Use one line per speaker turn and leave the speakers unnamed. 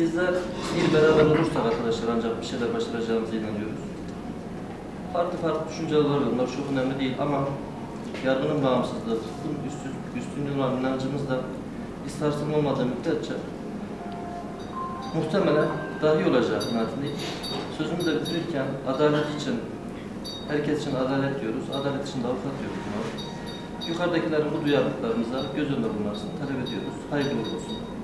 Bizler bir beraber olursak arkadaşlar ancak bir şeyler başaracağımıza inanıyoruz. Farklı farklı düşünceler var, çok önemli değil ama yargının bağımsızlığı, hukukun üstün, üstünlüğü olan inancımızda bir sarsılma olmadığı müddetçe muhtemelen dahi olacağı kanaatindeyim. Sözümü de bitirirken adalet için, herkes için adalet diyoruz, adalet için de avukat diyoruz. Yukarıdakilerin bu duyarlılıklarımıza göz önünde bulunmasını talep ediyoruz. Hayırlı olsun.